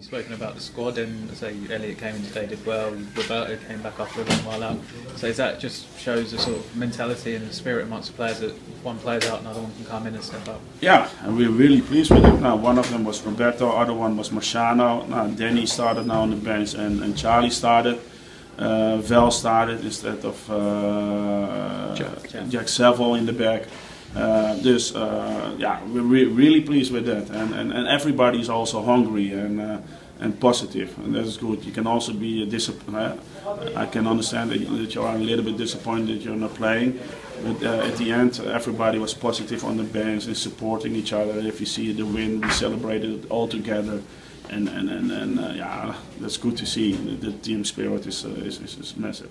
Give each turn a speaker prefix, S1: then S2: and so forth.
S1: spoken about the squad, and say Elliot came in today, did well. Roberto came back after a long while out. So is that just shows the sort of mentality and the spirit amongst the players that if one plays out, another one can come in and step up.
S2: Yeah, and we're really pleased with it. Now, one of them was Roberto, other one was Marciano. Now, Danny started now on the bench, and, and Charlie started. Uh, Val started instead of uh,
S1: Jack, yeah.
S2: Jack Saville in the back. Uh, dus uh, yeah, we're re really pleased with that, and, and, and everybody is also hungry and uh, and positive, and that is good. You can also be disappointed. I can understand that you, that you are a little bit disappointed that you're not playing, but uh, at the end, everybody was positive on the bench and supporting each other. If you see the win, we celebrated it all together, and and and, and uh, yeah, that's good to see. The, the team spirit is, uh, is, is, is massive.